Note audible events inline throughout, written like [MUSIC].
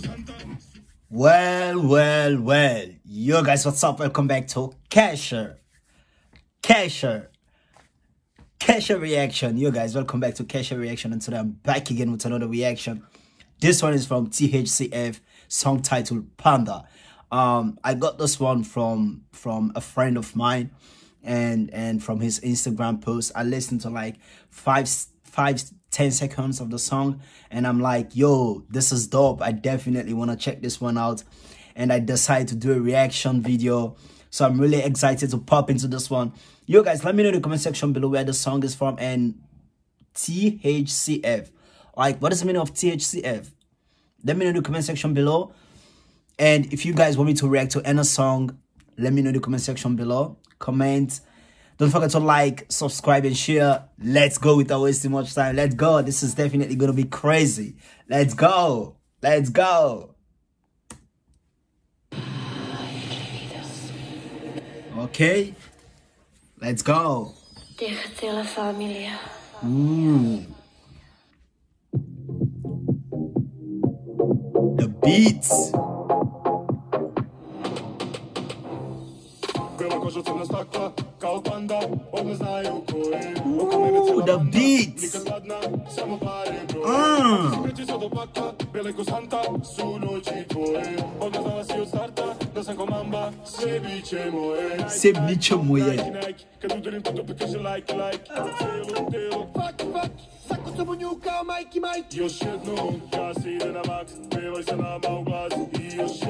Santa Well, well, well. Yo guys, what's up? Welcome back to Kasha. Kasha. Kasha reaction. Yo guys, welcome back to Kasha reaction. And today I'm back again with another reaction. This one is from THCF, song titled Panda. Um, I got this one from from a friend of mine and and from his Instagram post. I listened to like five five ten seconds of the song and I'm like, yo, this is dope. I definitely want to check this one out. And I decided to do a reaction video. So I'm really excited to pop into this one. Yo guys, let me know in the comment section below where the song is from and THCF. Like, what is the meaning of THCF? Let me know in the comment section below. And if you guys want me to react to any song, let me know in the comment section below. Comment don't forget to like, subscribe, and share. Let's go without wasting much time. Let's go. This is definitely going to be crazy. Let's go. Let's go. Okay. Let's go. Déjate la familia. Ooh. The beats. Crna stakla, kao panda Odmah znaju ko je. Ooh, the beats. Nikad hladna, samo pare broje pređe sad od pakla Bele ko Santa, su noći tvoje. Odmah znala si od starta Da sam ko mamba, sve bit će moje. Sve bit će moje. Kad udarim kaže like, like. Telo, telo, fuck, fuck Sako se bunju kao Mikey Mike Još jednom, čas ide na max Pevaj sa nama u glas. I još jednom,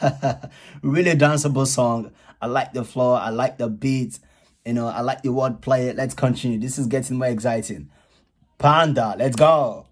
[LAUGHS] really danceable song. I like the flow. I like the beat. You know, I like the word play. Let's continue. This is getting more exciting. Panda, let's go.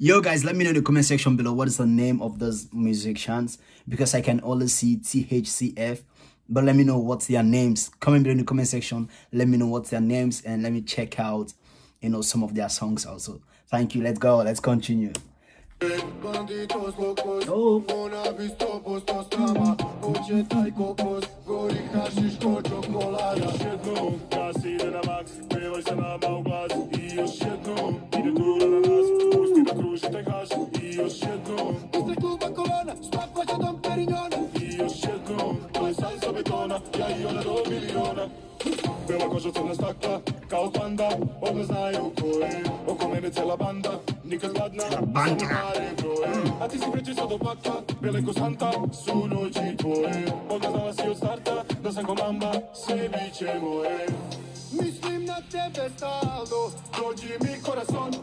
Yo, guys, let me know in the comment section below what is the name of those musicians because I can only see THCF. But let me know what's their names. Comment below in the comment section. Let me know what's their names and let me check out, you know, some of their songs also. Thank you. Let's go. Let's continue. Oh.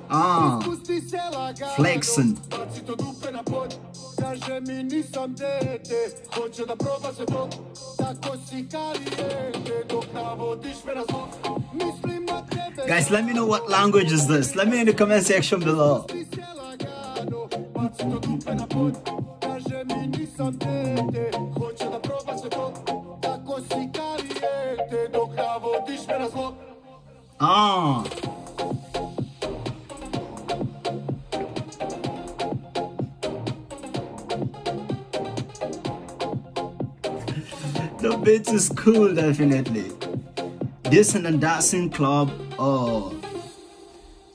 Ah. Ispusti se lagano, Flexin'. baci to dupe na pod Kaže mi nisam dete, hoće da proba sve to Tako si kalijete, dok navodiš me na zlo Mislim na tebe Guys, let me know what language is this. Let me in the comment section below. Dupe na pod Kaže mi nisam dete, hoće da proba to Tako si kalijete, dok me na zlo Ah. The beat is cool, definitely. This in the dancing club, oh,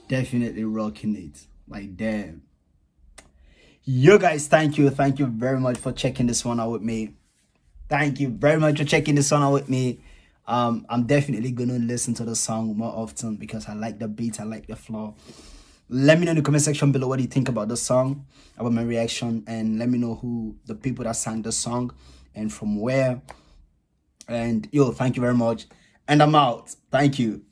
definitely rocking it. Like, damn. You guys, thank you. Thank you very much for checking this one out with me. Thank you very much for checking this one out with me. Um, I'm definitely gonna listen to the song more often because I like the beat, I like the flow. let me know in the comment section below what you think about the song, about my reaction, and let me know who the people that sang the song and from where. And yo, thank you very much. And I'm out. Thank you.